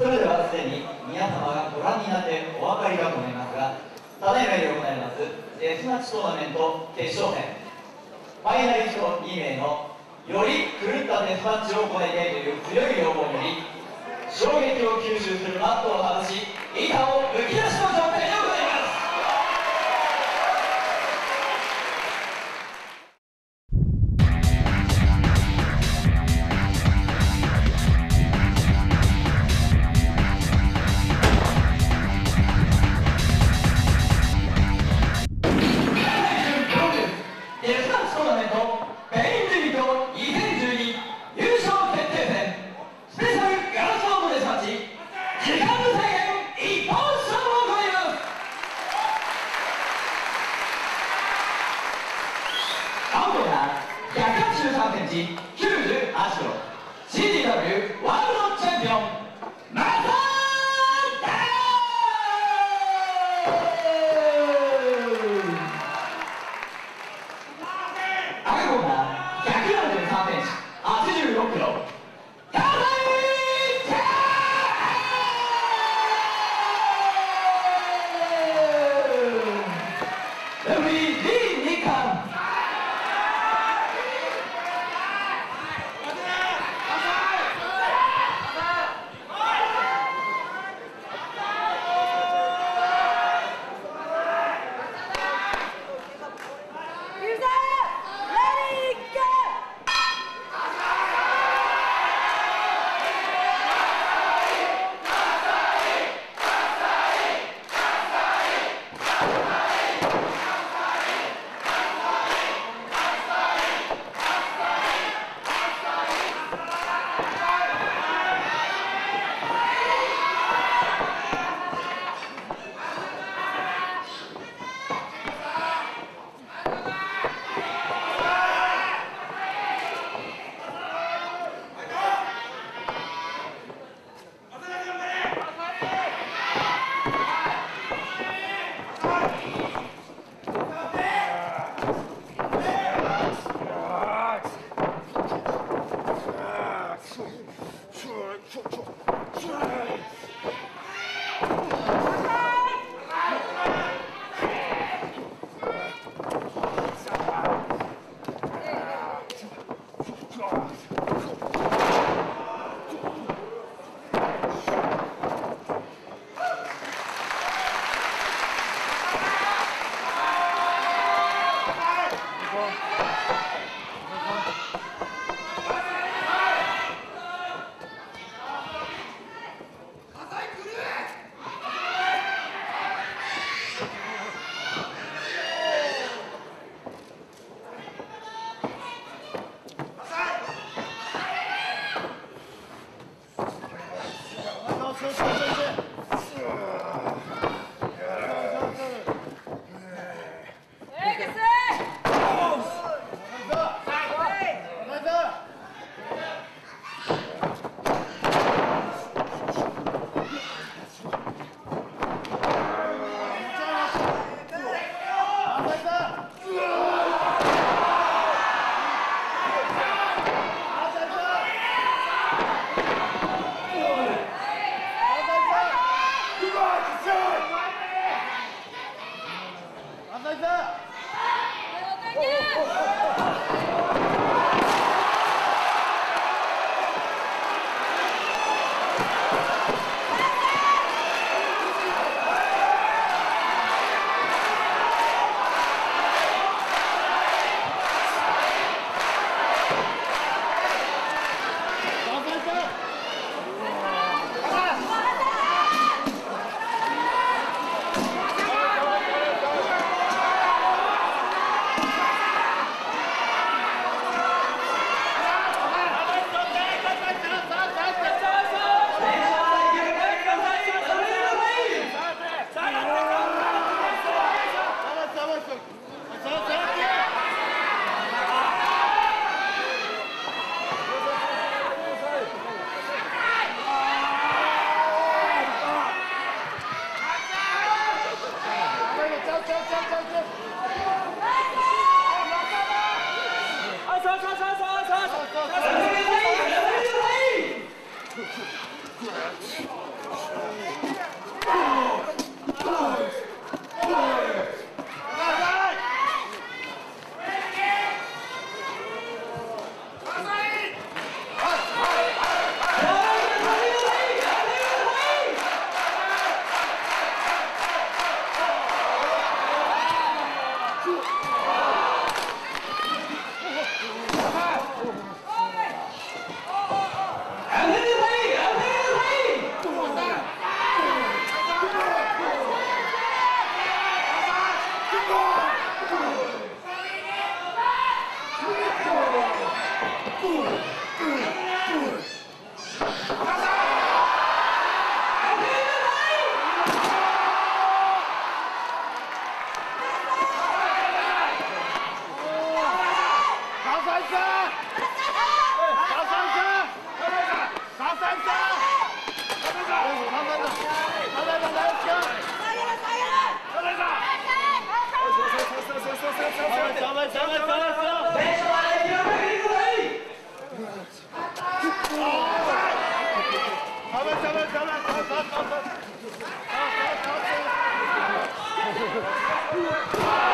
それではすでに皆様がご覧になってお分かりかと思いますがただいまより行いますデスマッチトーナメント決勝戦ファイナリスト2名のより狂ったデスマッチを行いたいという強い要望により衝撃を吸収するマットを外し板をむき出しましょう Power!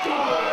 Go!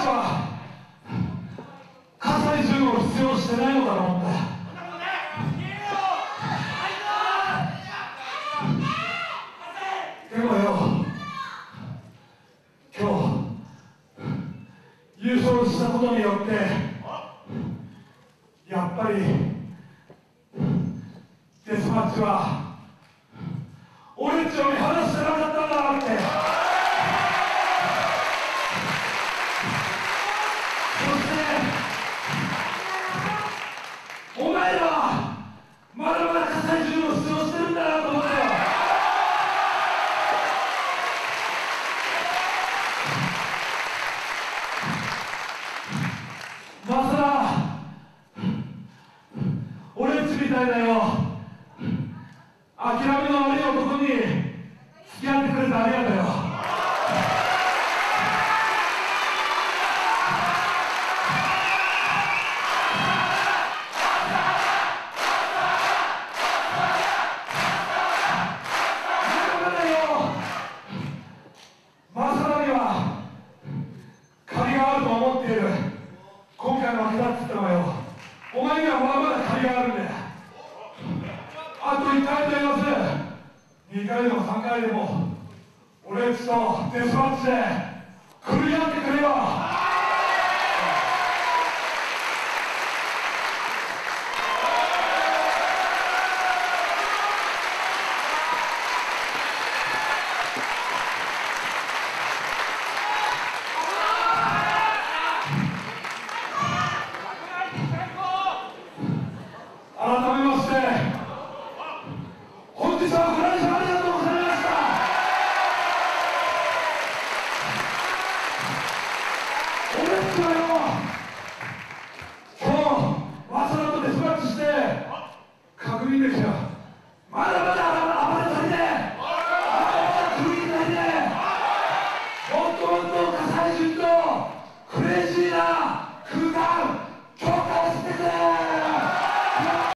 ちは葛西潤を必要してないのだろうマサラ俺っちみたいだよ。